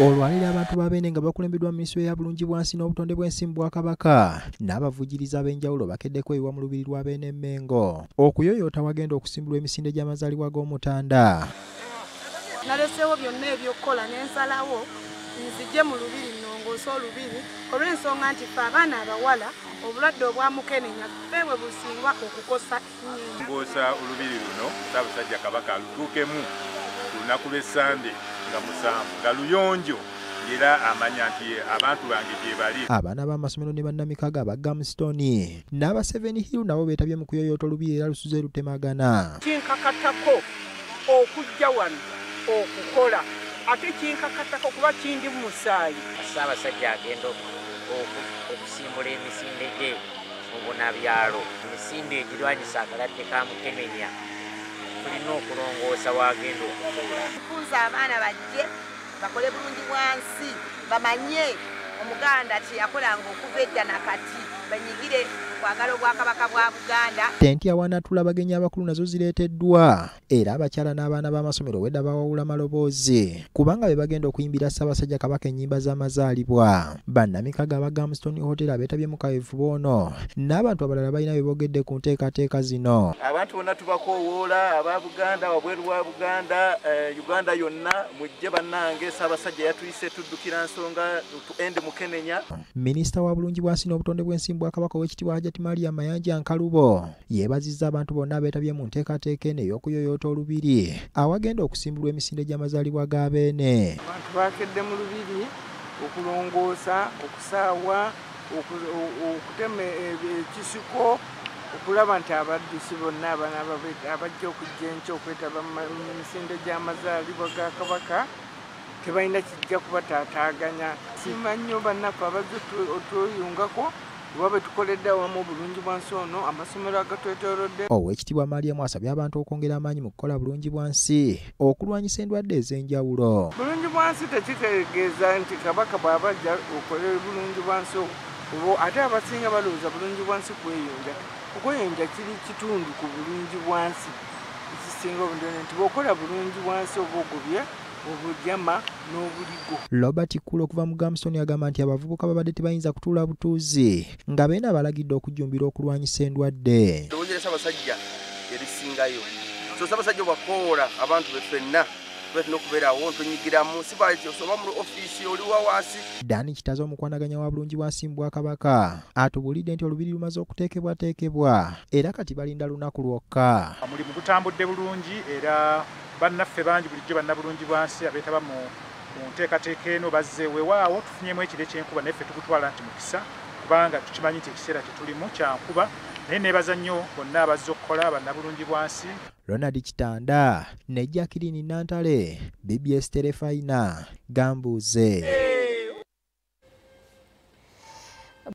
olwaliro abantu babeene nga bakulembeddwa minisitule ya bulungi bwansi n'obutonde bw'ensi mu bwakabaka n'abavujiriza ab'enjawulo bakeddeko ewa mu lubiri lwa beene emmengo. Okuyoyoota wagenda okusimbulwa emisinde gy'amazaalibwa g'omutanda. Naleseewo byonna ebyokukola n'ensalawo nzije mu lubiri nnongoose olubiri olw'ensonga nti fe abaana abawala obulwadde obwamukenenya ffe bwe businga okukosa nnyo ngoosa olubiri luno ssaabasajja kabaka alutuukemu ku lunaku lw'essande nga musanvu nga luyonjo era amanya nti abantu bange gye bali. Abaana b'amasomero ne bannamikago aba gamstoni n'aba seven hill nabo beetabye mu kuyoyoota olubiri era lusuze lutemagana. Kinkakatako okujja wano okukola ate kinkakatako kuba kindi mu musaayi. Ssaabasajja agenda oku- okusimbula emisinde gye mu bunabyalo. Emisinde egirwanyisa akalwadde ka mukenenya tulina okulongoosa wagenda okutuula. Tukuuza abaana bajje bakole bulungi bwansi bamanye omuganda kyeyakolanga okuva edda nakati banyigire kwagala obwakabaka bwa buganda. Tenti awanatula abagenyi abakulu nazo zireeteddwa era abakyala n'abaana b'amasomero wedda bawawula maloboozi. Kubanga be bagenda okuyimbira ssaabasajja kabaka ennyimba z'amazaalibwa. Bannamikago aba gamston hotel abeetabye mu kaweefuba ono. N'abantu abalala balina bye boogedde ku nteekateeka zino. Abantu bonna tubakoowoola aba buganda wabweru wa buganda eh, uganda yonna mujje bannange ssaabasajja yatuyise tuddukira nsonga tu ende mukenenya minisita wa bulungi bwansi n'obutonde bw'ensi mu bwakabaka ow'ekitiibwa hajati maria mayanja nkalubo yeebazizza abantu bonna abeetabye mu nteekateeka eno ey'okuyoyoota olubiri awagenda okusimbulwa emisinde gy'amazaalibwa g'abeene abantu bakedde mu lubiri okulongoosa okusaawa okutema e- ekisiko okulaba nti abaddusi bonna abajja okujja enkya okwetaba mu misinde gy'amazaalibwa ga kabaka tebalina kijja kubataataaganya simba nnyo bannaffe abazze otweyungako oba bwe tukoledde awamu obulungi bwansi ono amasomero agatwetoolodde. Oweekitiibwa mariamu asabye abantu okwongera amaanyi mu kukola bulungi bwansi okulwanyisa endwadde ez'enjawulo. Bulungi bwansi tekitegeeza nti kabaka bw'abajja okole bulungi bwansi obo ate abasinga balowooza bulungi bwansi kweyonja okweyonja kiri kitundu ku bulungi bwansi ekisinga obundene nti bw'okola bulungi bwansi oba ogobye obujama n'obuligo. Robert kulo okuva mu gamston agamba nti abavubuka babadde tebayinza kutuula butuuzi nga beena abalagidde okujjumbira okulwanyisa endwadde. Lowooza lya ssaabasajja erisingayo so ssaabasajja bwakoola abantu be ffenna tulina okubeerawo ntonyigiramu si bwakyosoba mu ofiisi oli wawaasi dani kitaza omukwanaganya wa bulungi bwansi mu bwakabaka atubulidde nti olubiri lumaze okuteekebwateekebwa era kati balinda lunaku lwokka. Omulimu gutambudde bulungi era bannaffe bangi bulijjo bannabulungi bwansi abeetaba mu nteekateeka eno bazze weewaawo tufunyemu ekiro ekyenkuba naye ffe tugutwala nti mukisa kubanga tukimanyi nti ekiseera kyetulimu kyankuba naye neebaza nnyo bonna abazze okukola bannabulungi bwansi ronald kitanda ne jackirini nantale bbs terefayina gambuuze